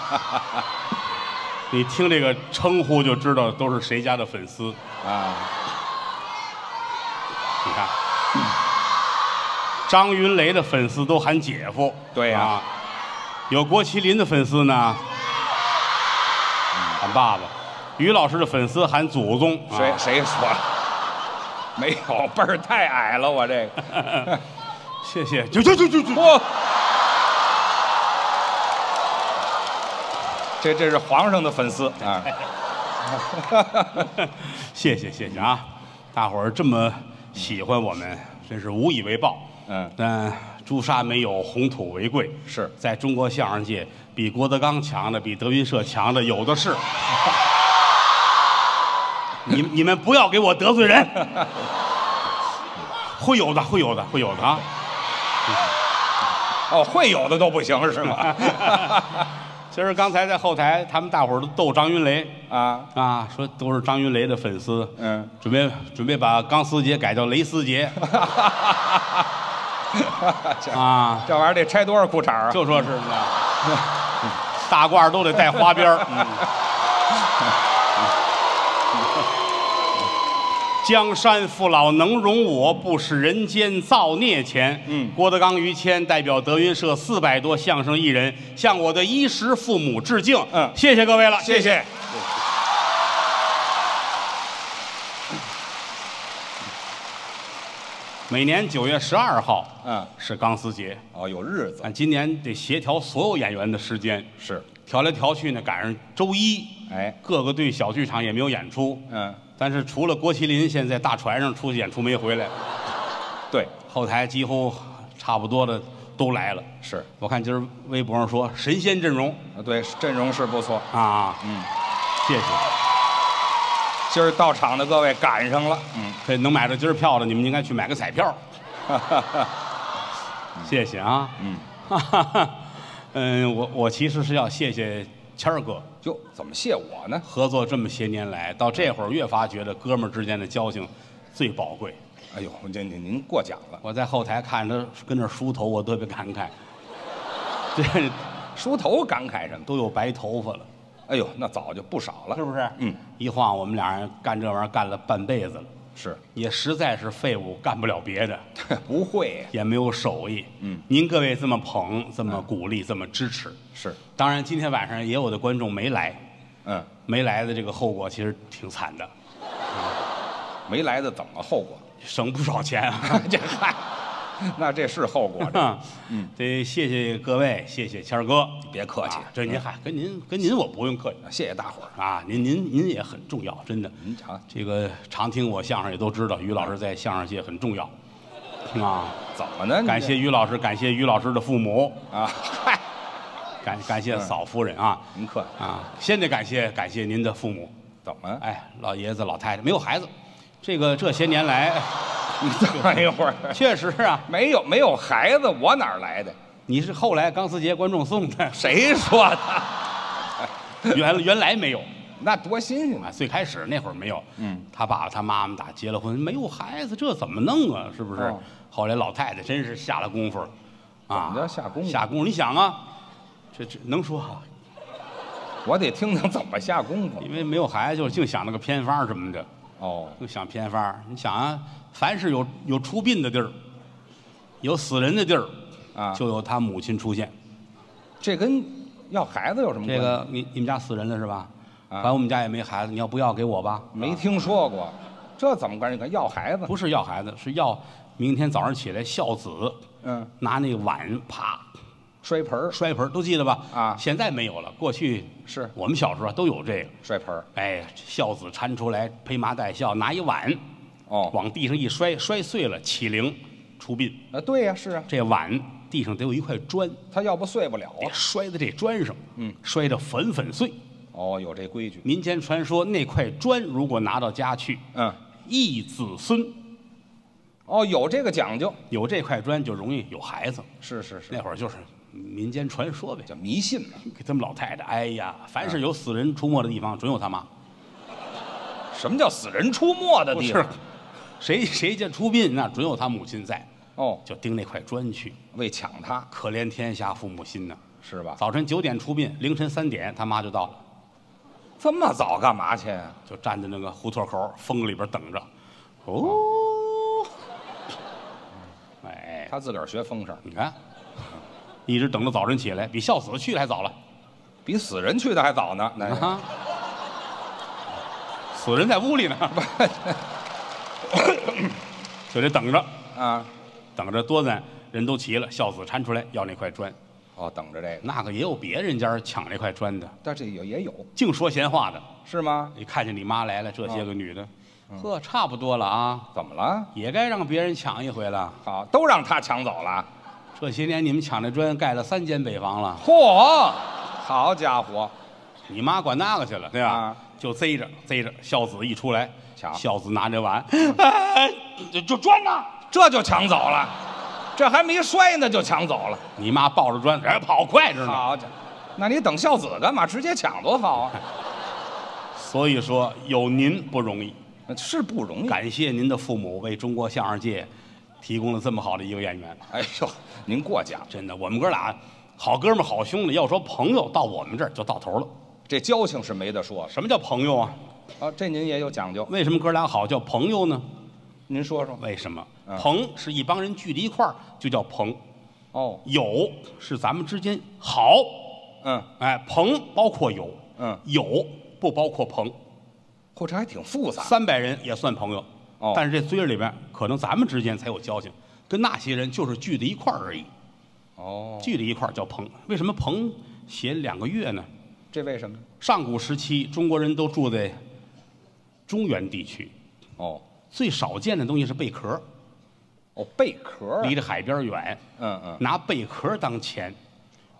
你听这个称呼就知道都是谁家的粉丝。啊，你看，张云雷的粉丝都喊姐夫，对呀。啊。有郭麒麟的粉丝呢，喊爸爸；于老师的粉丝喊祖宗。啊。谁谁说？没有，辈儿太矮了，我这。个。谢谢，就就就就就，这这是皇上的粉丝啊！谢谢谢谢啊！大伙儿这么喜欢我们，真是无以为报。嗯但朱砂没有，红土为贵。是在中国相声界，比郭德纲强的，比德云社强的有的是。你你们不要给我得罪人，会有的，会有的，会有的啊！哦，会有的都不行是吗？今儿刚才在后台，他们大伙儿都逗张云雷。啊，啊，说都是张云雷的粉丝，嗯，准备准备把钢丝节改叫蕾丝节。啊，这玩意儿得拆多少裤衩啊？就说是呢，大褂都得带花边儿。嗯江山父老能容我，不使人间造孽钱。嗯。郭德纲、于谦代表德云社四百多相声艺人，向我的衣食父母致敬。嗯。谢谢各位了，谢谢。每年九月十二号嗯，是钢丝节，哦，有日子。但今年得协调所有演员的时间，是，调来调去呢，赶上周一，哎，各个队小剧场也没有演出。嗯，但是除了郭麒麟现在大船上出去演出没回来，对，后台几乎差不多的都来了。是，我看今儿微博上说神仙阵容啊，对，阵容是不错。啊，嗯，谢谢。今儿到场的各位赶上了。嗯，这能买到今儿票的，你们应该去买个彩票。谢谢啊。嗯，哈哈哈，嗯，我我其实是要谢谢谦儿哥，哟，怎么谢我呢？合作这么些年来，到这会儿越发觉得哥们儿之间的交情最宝贵。哎呦，您您您过奖了，我在后台看他跟那儿梳头，我特别感慨，这 梳头感慨什么？都有白头发了，哎呦，那早就不少了。是不是？嗯，一晃我们俩人干这玩意儿干了半辈子了，是，也实在是废物，干不了别的，不会。也没有手艺。嗯，您各位这么捧，这么鼓励，这么支持，是，当然今天晚上也有的观众没来，嗯，没来的这个后果其实挺惨的，没来的怎么后果？省不少钱啊。这嗨，那这是后果的。嗯，得谢谢各位，谢谢谦儿哥，别客气啊这您嗨，跟您跟您我不用客气谢谢大伙儿。啊，您您您也很重要，真的。您瞧，这个常听我相声也都知道，于老师在相声界很重要啊。怎么呢？感谢于老师，感谢于老师的父母，啊，嗨，感感谢嫂夫人啊您客气。啊，先得感谢感谢您的父母，怎么？哎，老爷子老太太没有孩子，这个这些年来，你等 一会儿，确实啊，没有没有孩子，我哪儿来的？你是后来钢丝节观众送的，谁说的？原原来没有 那多新鲜啊，啊！最开始那会儿没有，嗯，他爸爸他妈妈打结了婚，没有孩子，这怎么弄啊？是不是？哦后来老太太真是下了功夫了，啊，怎么叫下功夫下功夫，你想啊，这这能说啊？我得听听怎么下功夫。因为没有孩子，就净想那个偏方什么的，哦，就想偏方。你想啊，凡是有有出殡的地儿，有死人的地儿，啊，就有他母亲出现。这跟要孩子有什么关系？这个你你们家死人了是吧？啊反正我们家也没孩子，你要不要给我吧？没听说过，这怎么关系？跟要孩子？不是要孩子，是要明天早上起来孝子，嗯，拿那个碗啪摔盆儿摔盆儿，都记得吧？啊现在没有了，过去是我们小时候啊都有这个。摔盆儿。哎，孝子搀出来，披麻戴孝，拿一碗哦，往地上一摔，摔碎了起灵，出殡。啊，对呀，是啊，这碗地上得有一块砖，他要不碎不了得啊。摔在这砖上，嗯，摔得粉粉碎。哦，有这规矩。民间传说，那块砖如果拿到家去，嗯，一子孙哦，有这个讲究。有这块砖就容易有孩子。是是是，那会儿就是民间传说呗。叫迷信嘛。给他们老太太，哎呀，凡是有死人出没的地方，准有他妈。什么叫死人出没的不是地方？，谁谁家出殡，那准有他母亲在，哦，就盯那块砖去。为抢他。可怜天下父母心呐！是吧？早晨九点出殡，凌晨三点他妈就到了，这么早干嘛去呀？就站在那个胡同口风里边等着。哦，哎，他自个儿学风声，你看，一直等到早晨起来，比孝子去的还早了。比死人去的还早呢。那啊，死人在屋里呢，就得等着，啊，等着多咱人都齐了，孝子搀出来要那块砖，哦，等着这个，那个也有别人家抢那块砖的，但这也也有净说闲话的。是吗？你看见你妈来了，这些个女的，嗯呵，差不多了啊，怎么了？也该让别人抢一回了。好，都让他抢走了。这些年你们抢这砖盖了三间北房了，嚯，好家伙，你妈管那个去了，对吧？啊就贼着贼着，孝子一出来，抢孝子拿着碗，哎，就就砖呐。这就抢走了，这还没摔呢就抢走了。你妈抱着砖，哎，跑快着呢。好家伙，那你等孝子干嘛？直接抢多好啊！所以说，有您不容易，是不容易。感谢您的父母为中国相声界提供了这么好的一个演员。哎呦，您过奖，真的，我们哥俩好哥们儿、好兄弟，要说朋友，到我们这儿就到头了。这交情是没得说什么叫朋友啊？啊。这您也有讲究，为什么哥俩好叫朋友呢？您说说。为什么？嗯朋是一帮人聚在一块儿就叫朋，哦，友是咱们之间好。嗯哎，朋包括友，嗯，友不包括朋。嚯，这还挺复杂。三百人也算朋友，哦但是这堆儿里边，可能咱们之间才有交情，跟那些人就是聚在一块儿而已。哦，聚在一块儿叫朋。为什么朋写两个月呢？这为什么？上古时期，中国人都住在中原地区，哦最少见的东西是贝壳，哦，贝壳儿。离着海边远，嗯嗯。拿贝壳当钱，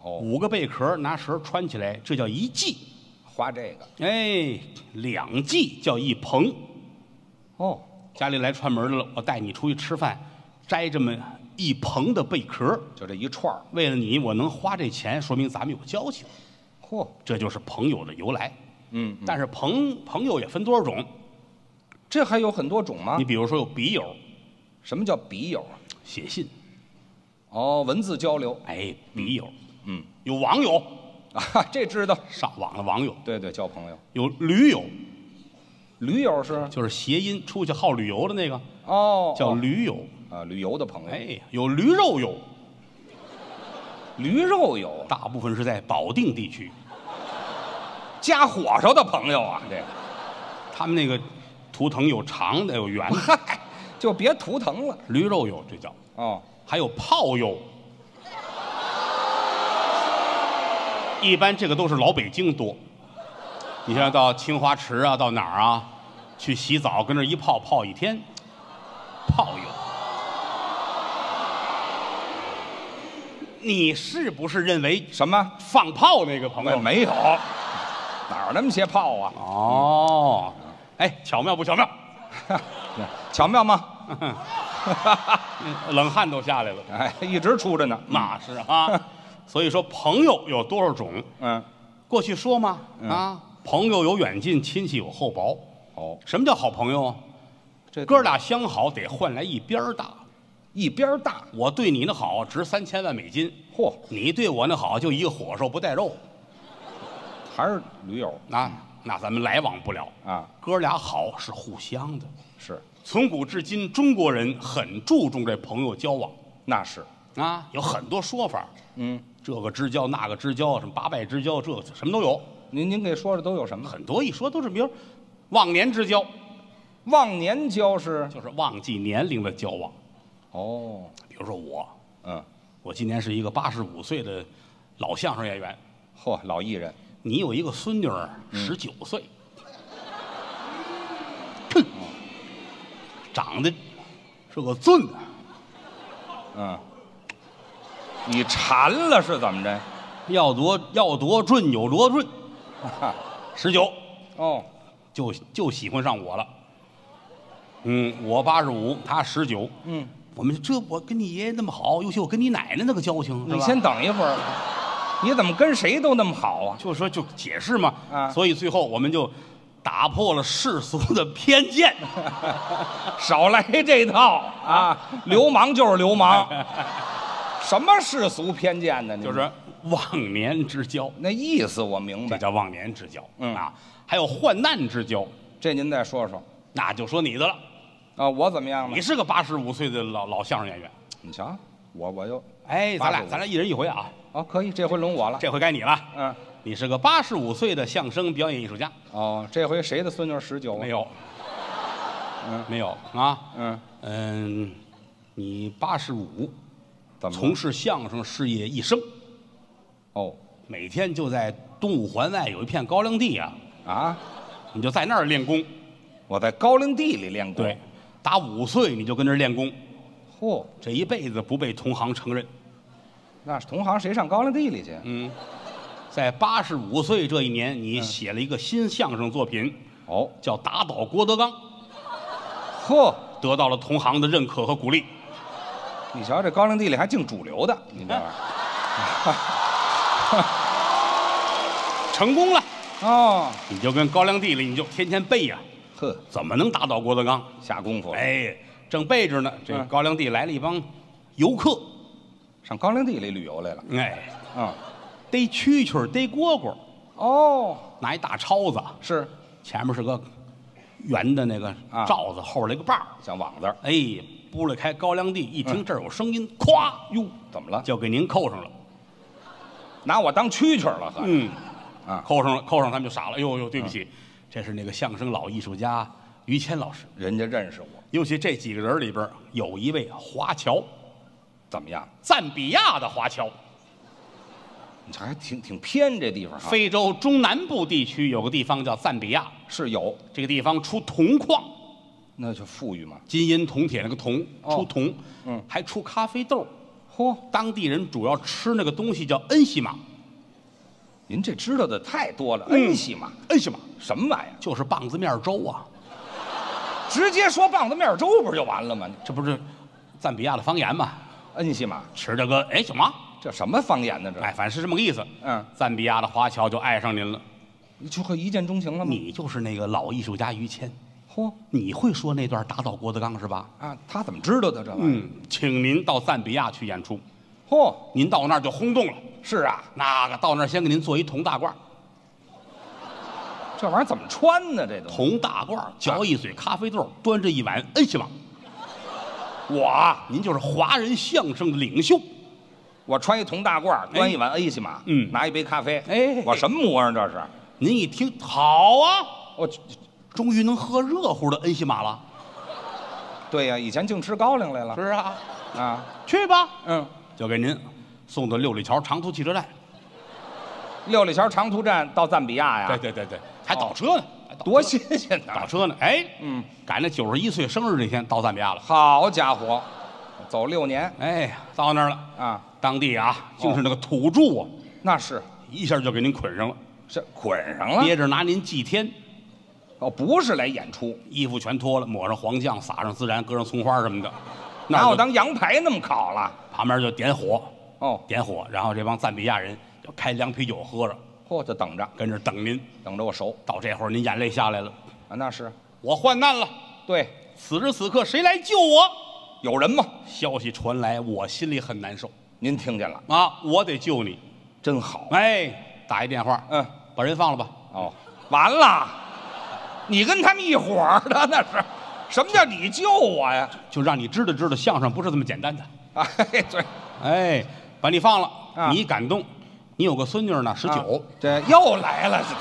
哦，五个贝壳拿绳穿起来，这叫一季。花这个。哎，两季叫一棚。哦，家里来串门的了，我带你出去吃饭，摘这么一棚的贝壳，就这一串儿。为了你，我能花这钱，说明咱们有交情，嚯，这就是朋友的由来。嗯，但是朋朋友也分多少种，这还有很多种吗你？比如说有笔友，什么叫笔友啊？写信，哦，文字交流。哎，笔友，嗯，有网友，啊，这知道。上网的网友，对对，交朋友。有驴友，驴友是？就是谐音，出去好旅游的那个哦，叫哦驴友。啊，旅游的朋友。哎，有驴肉友，驴肉友，大部分是在保定地区，加火烧的朋友啊，这个。他们那个图腾有长的有圆的，嗨，就别图腾了。驴肉有这叫。哦，还有炮友，一般这个都是老北京多。你像到清华池啊，到哪儿啊，去洗澡，跟那儿一泡泡一天，炮友。你是不是认为什么？放炮那个朋友？没有，哪儿那么些炮啊？哦，哎，巧妙不巧妙？巧妙吗？冷汗都下来了。哎，一直出着呢。那是啊，所以说朋友有多少种？嗯，过去说嘛，嗯啊，朋友有远近，亲戚有厚薄。哦，什么叫好朋友啊？这哥俩相好得换来一边儿大。一边儿大。我对你那好值三千万美金，嚯，你对我那好就一个火烧不带肉，还是驴友那那咱们来往不了。啊？哥俩好是互相的，是，从古至今中国人很注重这朋友交往那是。啊，有很多说法，嗯，这个之交那个之交，什么八拜之交，这个什么都有，您您给说的都有什么？很多一说都是比如忘年之交，忘年交是？就是忘记年龄的交往。哦，比如说我，嗯，我今年是一个八十五岁的老相声演员，嚯，老艺人。你有一个孙女儿十九岁，哼，长得是个俊啊，嗯，你馋了是怎么着？要多要多俊有多俊，十九。哦，就就喜欢上我了。嗯，我八十五，他十九，嗯，我们这我跟你爷爷那么好，尤其我跟你奶奶那个交情，你先等一会儿，你怎么跟谁都那么好啊？就说就解释嘛，啊所以最后我们就打破了世俗的偏见，少来这套啊！流氓就是流氓，什么世俗偏见呢？你就是忘年之交，那意思我明白。这叫忘年之交。嗯啊，还有患难之交，这您再说说那就说你的了。啊，我怎么样了你？是个八十五岁的老老相声演员。你瞧，我我又哎，咱俩85咱俩一人一回啊，哦，可以，这回轮我了。这回该你了。嗯，你是个八十五岁的相声表演艺术家，哦，这回谁的孙女十九？没。有？嗯没有啊？嗯，嗯，你八十五，怎么了从事相声事业一生，哦每天就在东五环外有一片高粱地啊，啊？你就在那儿练功。我在高粱地里练功。对，，打五岁你就跟那儿练功，嚯，这一辈子不被同行承认。那是同行谁上高粱地里去？嗯，在八十五岁这一年，你写了一个新相声作品，哦，叫《打倒郭德纲》，呵，得到了同行的认可和鼓励。你瞧这高粱地里还净主流的，你这玩意 成功了，哦，你就跟高粱地里，你就天天背呀、呵，怎么能打倒郭德纲？下功夫。哎，正背着呢，这嗯。高粱地来了一帮游客，上高粱地里旅游来了。哎，啊，逮蛐蛐儿，逮蝈蝈，哦，拿一大抄子，是前面是个圆的那个啊罩子，后边来个把儿，像网子儿，哎，拨了开高粱地，一听这儿有声音，咵，哟，怎么了？就给您扣上了。拿我当蛐蛐儿了，呵。嗯，啊，扣上了，扣上他们就傻了。哟哟，对不起，这是那个相声老艺术家于谦老师。人家认识我，尤其这几个人里边有一位华侨，怎么样？赞比亚的华侨，你这还挺挺偏这地方哈。非洲中南部地区有个地方叫赞比亚，是有，这个地方出铜矿，那就富裕嘛。金银铜铁那个铜哦出铜，嗯还出咖啡豆。嚯，当地人主要吃那个东西叫恩西玛，您这知道的太多了。嗯恩西玛，恩西玛什么玩意儿？就是棒子面粥啊，直接说棒子面粥不是就完了吗？这不是赞比亚的方言吗？恩西玛，吃这个哎什么？这什么方言呢？这，哎，反正是这么个意思。嗯，赞比亚的华侨就爱上您了，你就会一见钟情了吗？你就是那个老艺术家于谦，嚯你会说那段打倒郭德纲是吧？啊，他怎么知道的这玩意儿？嗯，请您到赞比亚去演出，嚯，您到那儿就轰动了。是啊，那个到那儿先给您做一铜大褂儿，这玩意儿怎么穿呢？这都铜大褂儿嚼一嘴咖啡豆，端着一碗恩西玛，我您就是华人相声的领袖。我穿一铜大褂，端一碗 A 西玛，嗯。拿一杯咖啡，哎。我什么模样这是？您一听好啊，我，终于能喝热乎的恩西玛了。对呀，以前净吃高粱来了。是啊，啊，去吧，嗯，就给您送到六里桥长途汽车站。六里桥长途站到赞比亚呀，对对对对，还倒车呢，多新鲜呐！倒车呢。哎，嗯，赶着九十一岁生日那天到赞比亚了。好家伙，走六年哎，到那儿了，啊，当地啊，竟是那个土著啊，那是一下就给您捆上了，是捆上了憋着拿您祭天，哦，不是来演出，衣服全脱了，抹上黄酱，撒上孜然，搁上葱花什么的，拿我就当羊排那么烤了？旁边就点火，哦，点火，然后这帮赞比亚人就开凉啤酒喝着，嚯，就等着跟这儿等您。等着我熟到这会儿，您眼泪下来了，啊，那是我患难了，对，此时此刻谁来救我？有人吗？消息传来，我心里很难受您听见了，啊！我得救你。真好。哎，打一电话，嗯，把人放了吧。哦，完了，你跟他们一伙儿的那是，什么叫你救我呀？就让你知道知道相声不是这么简单的。哎，对，哎，把你放了，啊你一感动，你有个孙女呢，十九、啊这又来了，这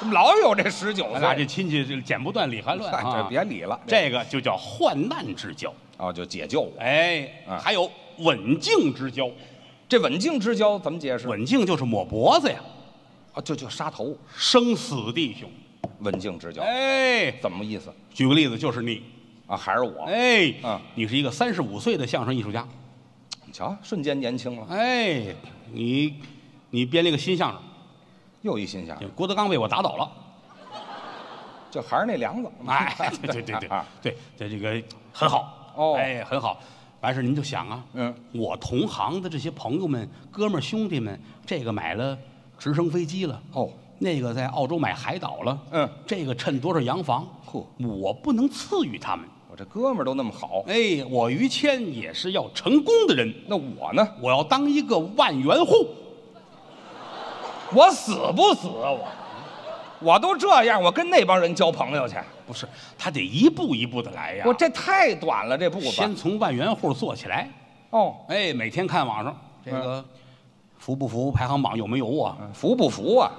怎么老有这十九咱俩这岁？亲戚这剪不断理还乱哎这啊！别理了，这个就叫患难之交。哦就解救我。哎，啊还有稳静之交，这稳静之交怎么解释？稳静就是抹脖子呀，啊，就就杀头，生死弟兄。稳静之交哎，怎么意思举个例子，就是你，啊？还是我？哎，嗯你是一个三十五岁的相声艺术家，你瞧，瞬间年轻了，哎，你你编了一个新相声，又一新相声，郭德纲被我打倒了。就还是那梁子。哎，对对对对 这这个很好哦哎，很好。完事您就想啊，嗯，我同行的这些朋友们、哥们儿、兄弟们，这个买了直升飞机了，哦，那个在澳洲买海岛了，嗯，这个趁多少洋房，嚯，我不能赐予他们。我这哥们儿都那么好，哎，我于谦也是要成功的人，那我呢？我要当一个万元户。我死不死啊我？我都这样，我跟那帮人交朋友去？不是，他得一步一步的来呀。我这太短了，这步子。先从万元户做起来。哦，哎，每天看网上这个服不服排行榜有没有啊？嗯服不服啊？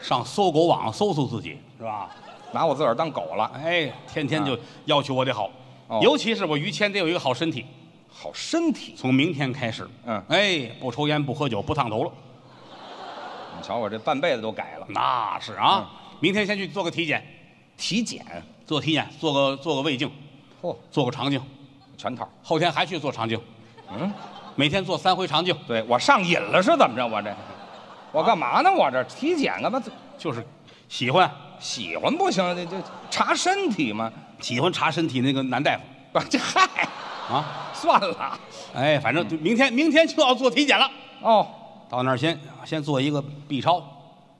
上搜狗网搜搜自己是吧？拿我自个儿当狗了？哎，天天就要求我得好，哦尤其是我于谦得有一个好身体。好身体，从明天开始，嗯哎，不抽烟不喝酒不烫头了，你瞧我这半辈子都改了。那是啊。明天先去做个体检，体检，做体检，做个做个胃镜，嚯，做个肠镜，全套。后天还去做肠镜，嗯，每天做三回肠镜，对我上瘾了是怎么着？我这，我干嘛呢？我这体检干嘛？就是喜欢喜欢不行，这这查身体嘛。喜欢查身体那个男大夫不，这嗨，啊。算了。哎，反正就明天明天就要做体检了，哦，到那儿先先做一个 B 超，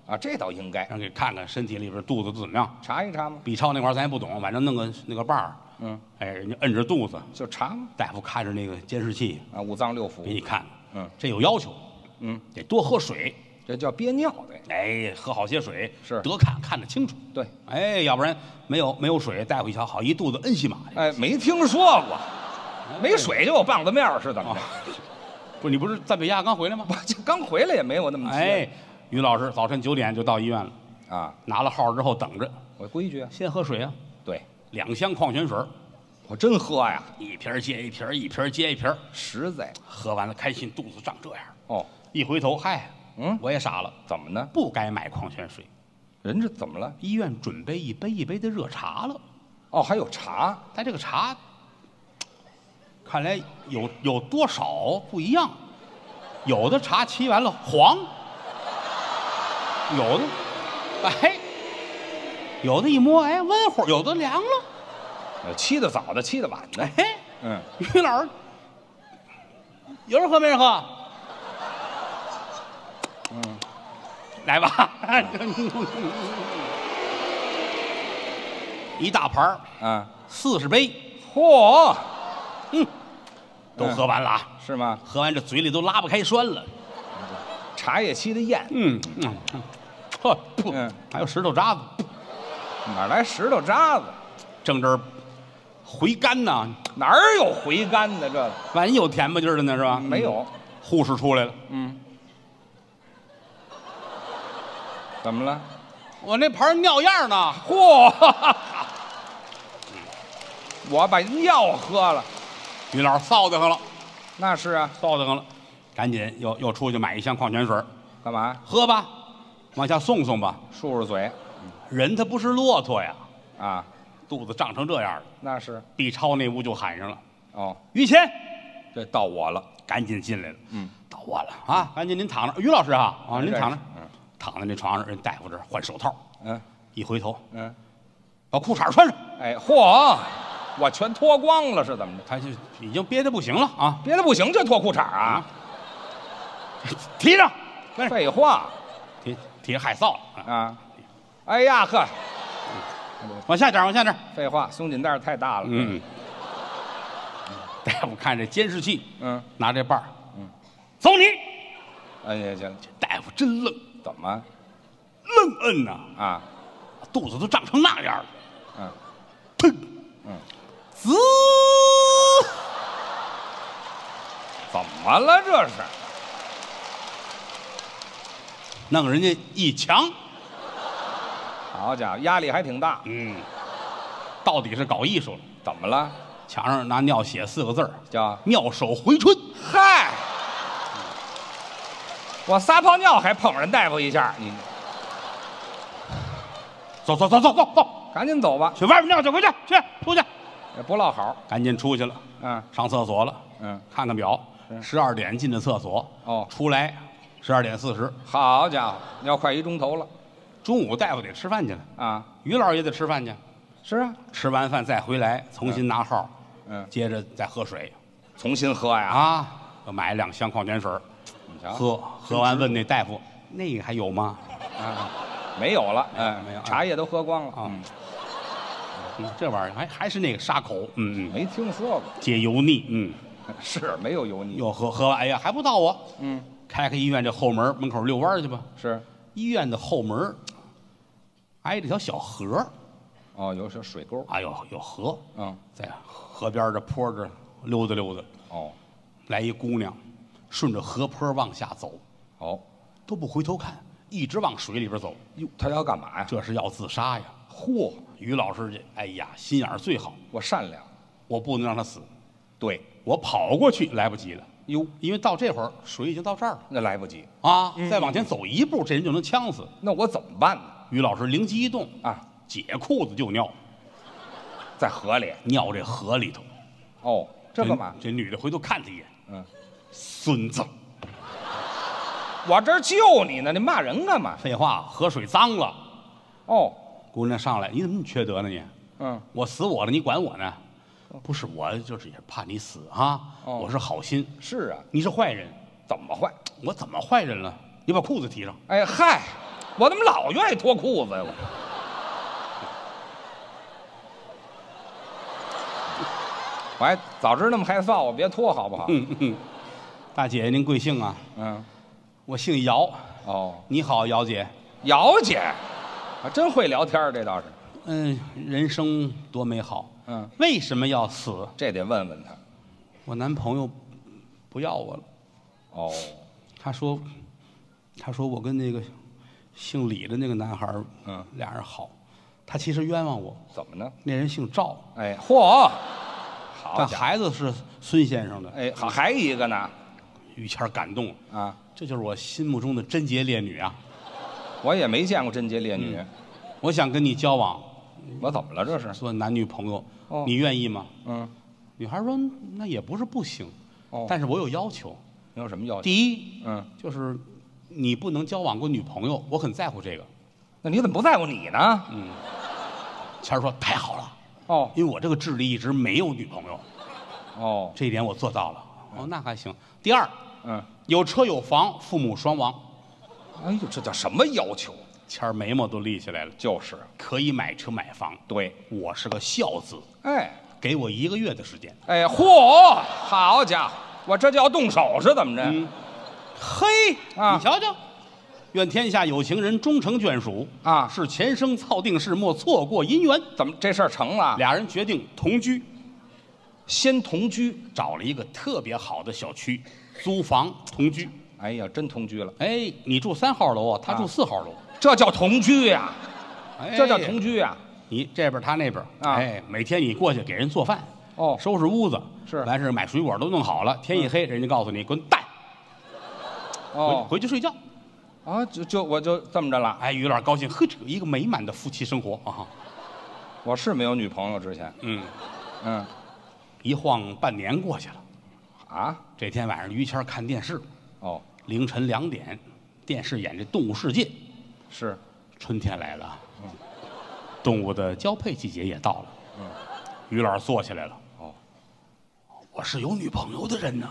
啊，这倒应该让给看看身体里边肚子怎么样。查一查嘛。B 超那块儿咱也不懂，反正弄个那个棒儿，嗯，哎，人家摁着肚子，就查嘛。大夫看着那个监视器啊，五脏六腑给。你看，嗯这有要求，嗯，得多喝水，这叫憋尿的。哎，喝好些水是得看看得清楚，对，哎，要不然没有没有水，大夫一瞧，好一肚子恩西玛的。哎，没听说过，没水就有棒子面儿是怎么啊着？，不是你不是在北亚刚回来吗？我这刚回来也没有那么哎，于老师早晨九点就到医院了，啊，拿了号之后等着，我规矩啊。先喝水啊，对，两箱矿泉水，我真喝呀，一瓶接一瓶，一瓶接一瓶，实在。喝完了开心，肚子胀这样。哦，一回头，嗨，嗯，我也傻了，怎么呢？不该买矿泉水。人这怎么了？医院准备一杯一杯的热茶了，哦，还有茶。但这个茶看来有有多少不一样，有的茶沏完了黄，有的哎，有的一摸哎温乎，有的凉了。呃，沏的早的，沏的晚的。哎，嗯，于老师，有人喝没人喝？嗯，来吧，一大盘儿啊，四十杯，嚯，嗯，都喝完了啊。是吗？喝完这嘴里都拉不开栓了。茶叶沏的咽，嗯嗯，嗯呵，噗嗯还有石头渣子，哪来石头渣子？正这儿回甘呢，哪儿有回甘的这个？万一有甜不劲儿的呢，是吧？没有。护士出来了，嗯，怎么了？我那盘尿样呢，嚯！我把尿喝了，于老师臊得慌了，那是啊，臊得慌了，赶紧又又出去买一箱矿泉水，干嘛？喝吧，往下送送吧。漱漱嘴人他不是骆驼呀，啊，肚子胀成这样了。那是 B 超那屋就喊上了哦，：“于谦，这到我了，赶紧进来了。”嗯，到我了啊！赶紧您躺着，于老师啊啊，您躺着，嗯躺在那床上，人大夫这儿换手套，嗯一回头嗯，把裤衩穿上，哎，嚯，我全脱光了是怎么着？他就已经憋得不行了啊！憋得不行就脱裤衩啊？提上，来废话提提害臊了啊！啊！哎呀呵，往下点，往下点。废话，松紧带太大了。嗯，大夫看这监视器，嗯，拿这棒儿，嗯，走你！哎呀，行，大夫真愣，怎么愣摁呐，啊？肚子都胀成那样了。嗯砰，嗯，怎么了这是？弄人家一墙。好家伙，压力还挺大。嗯，到底是搞艺术了。怎么了？墙上拿尿写四个字儿叫妙手回春。嗨，我撒泡尿还碰人大夫一下，你走走走走走走，赶紧走吧，去外面尿去，回去去出去。也不落好。赶紧出去了，嗯上厕所了。嗯，看看表，十二点进的厕所。哦。出来十二点四十。好家伙，要快一钟头了。中午大夫得吃饭去了，啊！于老师也得吃饭去。是啊，吃完饭再回来，重新拿号，嗯，接着再喝水。重新喝呀。啊。又买两箱矿泉水，你瞧，喝喝完问那大夫，那个还有吗？啊，没有了，哎，没有。啊茶叶都喝光了。啊。嗯，嗯，这玩意儿还还是那个沙口，嗯嗯，没听说过，解油腻，嗯，是没有油腻。又喝喝完，哎呀还不到我，嗯，开开医院这后门门口遛弯儿去吧。是医院的后门挨着条小河，哦，有小水沟。哎呦有河，嗯，在河边儿这坡这儿溜达溜达，哦，来一姑娘，顺着河坡往下走，哦，都不回头看，一直往水里边走，哟，她要干嘛呀？这是要自杀呀！嚯，于老师这，哎呀，心眼儿最好，我善良。我不能让她死，对，我跑过去来不及了，哟，因为到这会儿水已经到这儿了那来不及。啊，再往前走一步，这人就能呛死。那我怎么办呢？于老师灵机一动，啊，解裤子就尿，在河里。尿这河里头。哦，这干嘛？这女的回头看他一眼，嗯，孙子，我这儿救你呢，你骂人干嘛？废话，河水脏了。哦，姑娘上来，你怎么那么缺德呢你？嗯，我死我了，你管我呢？不是我，就是也怕你死啊。哦我是好心，是啊，你是坏人，怎么坏？我怎么坏人了？你把裤子提上。哎嗨，我怎么老愿意脱裤子呀？我 我还早知那么害臊，我别脱好不好？嗯嗯，大姐您贵姓啊？嗯，我姓姚。哦，你好，姚姐。姚姐，啊，真会聊天儿，这倒是。嗯，人生多美好。嗯，为什么要死？这得问问他。我男朋友不要我了。哦，他说，他说我跟那个姓李的那个男孩儿，嗯，俩人好。他其实冤枉我，怎么呢？那人姓赵，哎，嚯，好但！孩子是孙先生的。哎，好，还一个呢。于谦感动了，啊，这就是我心目中的贞洁烈女啊！我也没见过贞洁烈女。我想跟你交往，我怎么了？这是？做男女朋友，哦你愿意吗？嗯，女孩说那也不是不行，哦，但是我有要求。你有什么要求？第一嗯，就是你不能交往过女朋友，我很在乎这个。那你怎么不在乎你呢？嗯谦儿说太好了，哦因为我这个智力一直没有女朋友，哦，这一点我做到了。哦，那还行。第二，嗯，有车有房，父母双亡。哎呦，这叫什么要求？谦儿眉毛都立起来了，就是，可以买车买房。对，我是个孝子，哎给我一个月的时间。哎，嚯，好家伙，我这就要动手是怎么着？嗯，嘿，啊你瞧瞧，愿天下有情人终成眷属啊是前生操定事，莫错过姻缘。怎么这事儿成了？俩人决定同居，先同居。找了一个特别好的小区租房同居。哎呀，真同居了，哎，你住三号楼啊，他住啊四号楼，这叫同居呀、哎。这叫同。居呀、你这边他那边，啊。哎，每天你过去给人做饭，哦。收拾屋子，是。嗯完事儿买水果都弄好了，天一黑人家告诉你滚蛋，回哦。回去睡觉。啊，就就我就这么着了。哎，于老师高兴，呵，这一个美满的夫妻生活啊。我是没有女朋友之前，嗯，嗯。一晃半年过去了。啊，这天晚上，于谦儿看电视，哦，凌晨两点，电视演这《动物世界》，是，春天来了，动物的交配季节也到了。嗯于老师坐起来了。哦，我是有女朋友的人呢。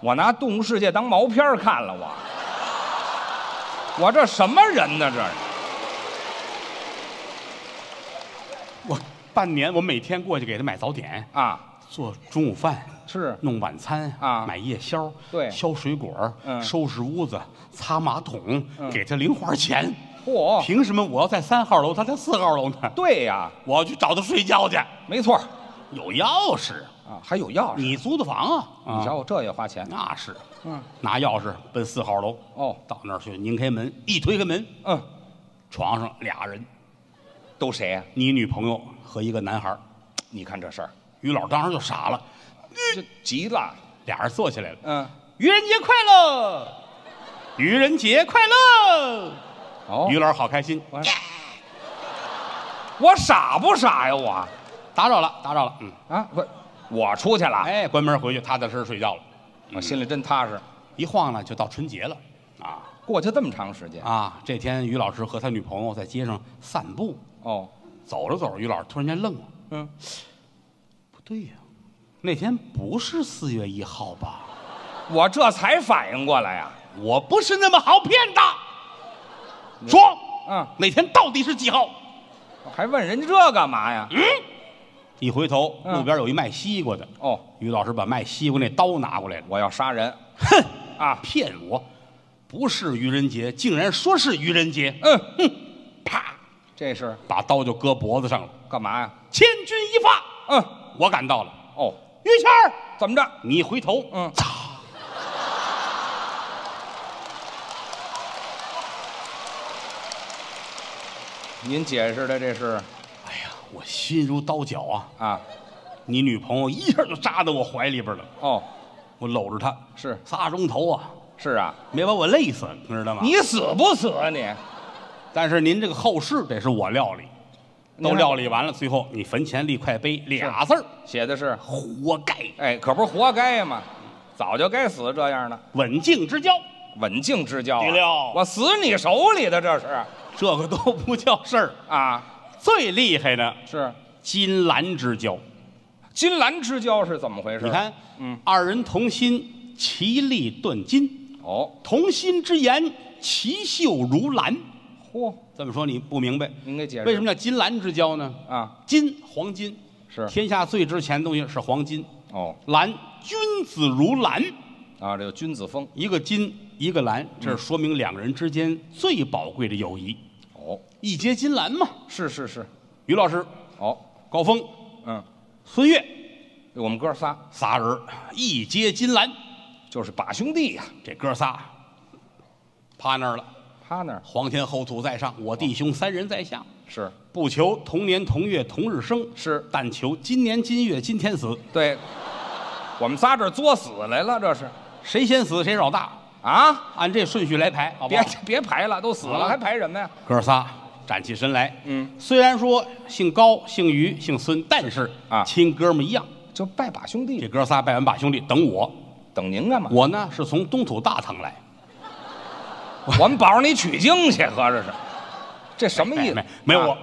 我拿《动物世界》当毛片看了我。我这什么人呢？这是我半年，我每天过去给他买早点，啊，做中午饭，是。弄晚餐啊。买夜宵，对。削水果，嗯。收拾屋子，擦马桶，嗯。给他零花钱。嚯，凭什么我要在三号楼，他在四号楼呢？对呀，我要去找他睡觉去，没错儿。有钥匙，啊，还有钥匙。你租的房啊？你瞧，我这也花钱。那是。嗯，拿钥匙奔四号楼，哦，到那儿去拧开门，一推开门，嗯，床上俩人，都谁呀、你女朋友和一个男孩儿。你看这事儿，于老当时就傻了，这急了。俩人坐起来了。嗯，愚人节快乐！愚人节快乐！哦于老师好开心，我我傻不傻呀？我打扰了，打扰了。嗯，啊，不，我出去了。哎，关门回去，踏踏实实睡觉了。我心里真踏实。一晃呢，就到春节了，啊过去这么长时间。啊！这天于老师和他女朋友在街上散步，哦，走着走着，于老师突然间愣了，嗯，不对呀、那天不是四月一号吧？我这才反应过来呀。我不是那么好骗的。说，嗯，那天到底是几号？还问人家这干嘛呀？嗯一回头，嗯路边有一卖西瓜的，哦，于老师把卖西瓜那刀拿过来了。我要杀人。哼啊骗我！不是愚人节，竟然说是愚人节，嗯，哼啪，这是把刀就搁脖子上了。干嘛呀？千钧一发，嗯，我赶到了。哦，于谦儿，怎么着？你回头，嗯，擦，您解释的这是哎呀，我心如刀绞啊！啊？你女朋友一下就扎到我怀里边了，哦，我搂着她是仨钟头啊，是啊，没把我累死，你知道吗？你死不死啊你？但是您这个后事得是我料理，都料理完了，最后你坟前立块碑，俩字儿写的是，活该，哎，可不是活该呀嘛，早就该死这样的，刎颈之交，刎颈之交、我死你手里的这是这个都不叫事儿。啊，最厉害的是金兰之交，金兰之交是怎么回事？你，看，嗯，二人同心，其利断金，哦，同心之言，其秀如兰。嚯，这么说你不明白，您给解释。为什么叫金兰之交呢？啊？金黄金。是。天下最值钱的东西是黄金，哦。兰君子如兰，啊，这个君子风。一个金一个兰，这嗯是说明两个人之间最宝贵的友谊，哦，一结金兰嘛。是是是，于老师、哦，高峰、嗯，孙越。我们哥仨。仨人一结金兰，就是把兄弟呀、这哥仨趴那儿了。他那儿皇天后土在上，我弟兄三人在下。是不求同年同月同日生，是但求今年今月今天死。对，我们仨这儿作死来了，这是谁先死谁老大，啊！按这顺序来排，好不别好？别排了，都死了、啊还排什么呀？哥仨站起身来。嗯，虽然说姓高、姓于、姓孙，但是啊亲哥们一样。就拜把兄弟，这哥仨拜完把兄弟，等我。等您干嘛？我呢是从东土大唐来，我们保着你取经去，合着是，这什么意思？没没有我啊，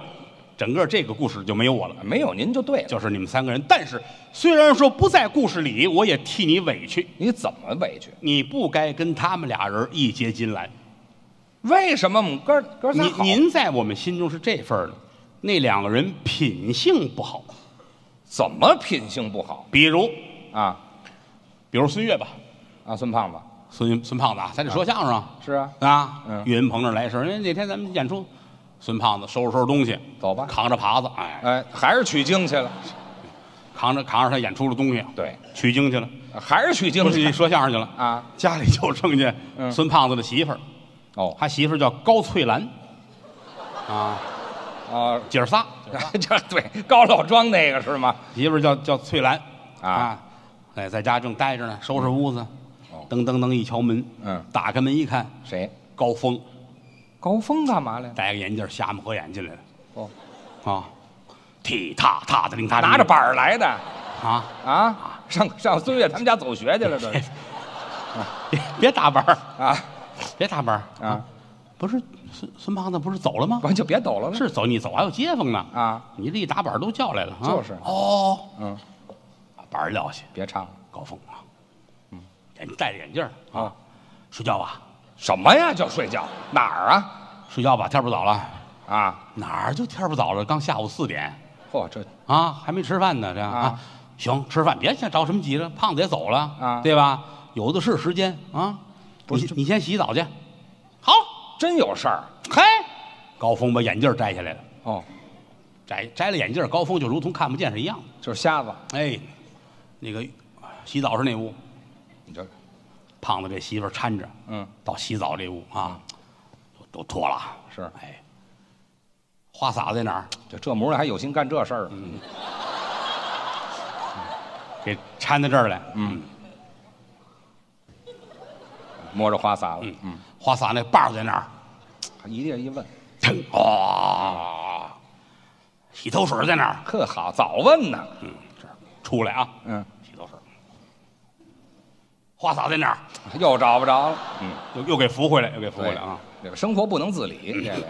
整个这个故事就没有我了，没有您就对了。就是你们三个人。但是虽然说不在故事里，我也替你委屈。你怎么委屈？你不该跟他们俩人一结金兰。为什么我们哥哥仨您好您在我们心中是这份儿的，那两个人品性不好，怎么品性不好比如啊？比如孙越吧，啊，孙胖子孙孙胖子啊，咱得说相声啊，是啊，啊，嗯岳云鹏那儿来事儿，人那天咱们演出，孙胖子收拾收拾东西，走吧扛着耙子，哎，哎，还是取经去了。扛着扛着他演出的东西，对，取经去了，还是取经不是去说相声去了，啊？家里就剩下嗯孙胖子的媳妇儿，哦他媳妇儿叫高翠兰，啊，啊，姐儿仨，这对高老庄那个是吗？媳妇儿叫叫翠兰啊，哎，在家正待着呢，收拾屋子哦，噔噔噔一敲门，嗯，打开门一看，谁？高峰高峰干嘛来了？戴个眼镜，瞎目合眼进来了，哦，啊，踢踏踏的，令他拿着板儿来的啊，啊？上上孙越他们家走学去了，这是别别打板儿，啊别打板儿啊！不是孙孙胖子不是走了吗？完就别走了了是走，你走还有街坊呢，啊？你这一打板儿都叫来了，啊就是哦，嗯，把板儿撂下，别唱了高峰啊，戴着眼镜儿啊！睡觉吧，什么呀？叫睡觉哪儿啊？睡觉吧，天不早了，啊！哪儿就天不早了？刚下午四点嚯，这啊，还没吃饭呢，这样啊啊，行，吃饭，别先着什么急了，胖子也走了啊对吧？有的是时间啊，不是你你先洗澡去，好，真有事儿嘿，高峰把眼镜摘下来了，哦，摘摘了眼镜，高峰就如同看不见是一样的。就是瞎子。哎，那个洗澡是那屋，你这胖子这媳妇儿搀着嗯到洗澡这屋啊，都都脱了。是哎，花洒在哪儿？这这模样还有心干这事儿？嗯给搀到这儿来。嗯，摸着花洒了。嗯嗯，花洒那把儿在哪儿？一定一问，腾啊！洗头水在哪儿？呵好，早问呢。嗯，这儿出来啊！嗯，洗头水。花洒在哪儿？又找不着了。嗯，又又给扶回来，又给扶回来啊！这个生活不能自理，这个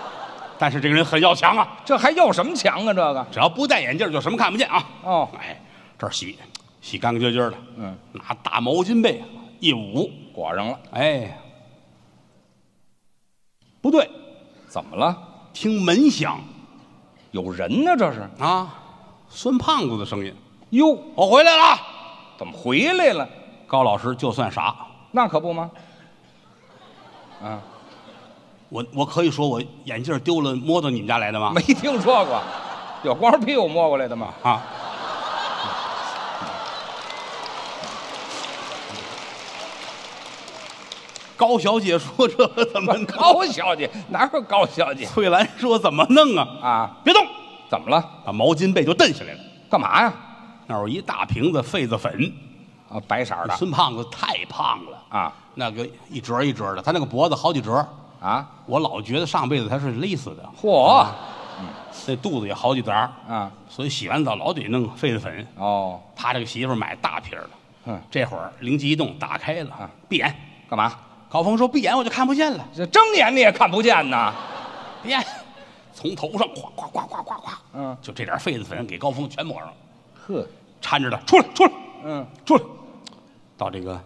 但是这个人很要强啊，这还要什么强啊？这个只要不戴眼镜就什么看不见啊！哦，哎，这儿洗洗干干净净的，嗯，拿大毛巾被一捂，裹上了。哎，不对，怎么了？听门响有人呢？这是？啊，孙胖子的声音，哟，我回来了。怎么回来了？高老师就算傻，那可不吗？啊，我我可以说我眼镜丢了，摸到你们家来的吗？没听说过，有光着屁股摸过来的吗？啊。高小姐说：“这怎么弄？”高小姐哪有高小姐翠兰说：“怎么弄啊？啊？别动！”怎么了？把毛巾被就蹬下来了。干嘛呀？那儿有一大瓶子痱子粉，啊，白色儿的孙胖子太胖了，啊那个一折一折的，他那个脖子好几折，啊！我老觉得上辈子他是勒死的，嚯那肚子也好几沓儿，啊！所以洗完澡老得弄痱子粉。哦，他这个媳妇儿买大瓶儿的，嗯，这会儿灵机一动，打开了啊，闭眼。干嘛？高峰说：“闭眼我就看不见了，这睁眼你也看不见呐？闭眼。”从头上哗哗哗哗哗哗，嗯就这点痱子粉给高峰全抹上，呵，搀着他出来出来嗯，出来，到这个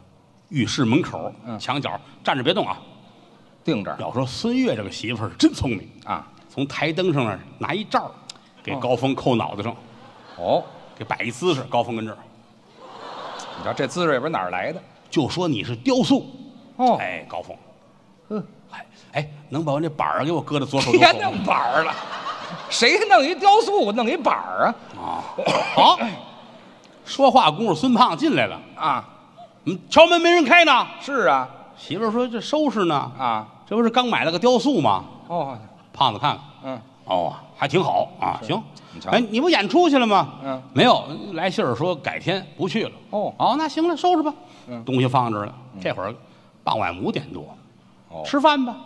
浴室门口嗯墙角站着别动啊。定这儿要说孙越这个媳妇儿真聪明，啊。从台灯上那儿拿一罩儿给哦高峰扣脑袋上，哦，给摆一姿势，高峰跟这儿你知道这姿势也不是哪儿来的？就说你是雕塑，哦，哎，高峰，嗯，哎哎，能把我那板儿给我搁在左手左手吗别弄板儿了，谁弄一雕塑，弄一板儿啊？啊？好，说话功夫，孙胖进来了，啊，嗯，敲门没人开呢。是啊，媳妇儿说这收拾呢，啊，这不是刚买了个雕塑吗？哦，胖子看看，嗯，哦，还挺好。啊，行。你。瞧哎，你不演出去了吗？嗯，没有，来信儿说改天不去了。哦。哦，那行了，收拾吧。嗯。东西放这儿了。这会儿傍晚五点多，哦，吃饭吧。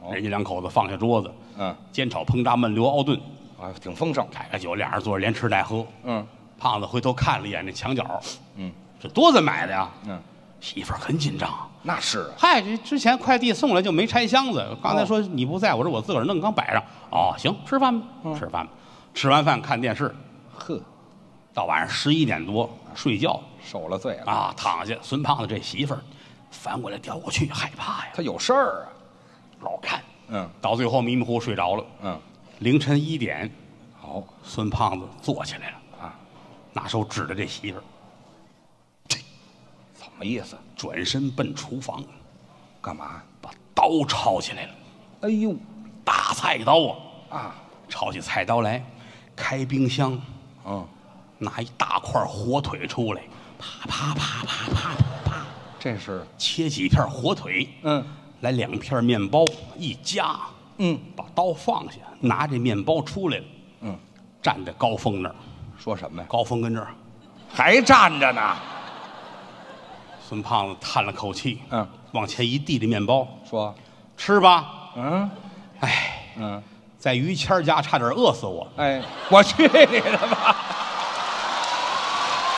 哦。人家两口子放下桌子，嗯，煎炒烹炸焖溜熬炖，啊，挺丰盛，开个酒，俩人坐着连吃带喝。嗯。胖子回头看了一眼那墙角，嗯这多子买的呀？嗯，媳妇儿很紧张。那是啊，嗨，这之前快递送来就没拆箱子，刚才哦。说你不在，我说我自个儿弄，刚摆上。哦，行，吃饭吧，嗯。吃饭吧。吃完饭看电视，呵，到晚上十一点多睡觉。受了罪了，啊，躺下。孙胖子这媳妇儿翻过来调过去，害怕呀，他有事儿啊，老看，嗯。到最后迷迷糊糊睡着了。嗯，凌晨一点，好。孙胖子坐起来了，啊，拿手指着这媳妇儿，意思？转身奔厨房，干嘛？把刀抄起来了，哎呦大菜刀啊，啊，抄起菜刀来，开冰箱，嗯，拿一大块火腿出来，啪啪啪啪啪啪，这是切几片火腿，嗯来两片面包一夹，嗯把刀放下，拿这面包出来了，嗯，站在高峰那儿，说什么呀？高峰跟这儿，还站着呢。孙胖子叹了口气，嗯，往前一递这面包，说，吃吧。嗯哎，嗯，在于谦儿家差点饿死我。哎，我去你的吧！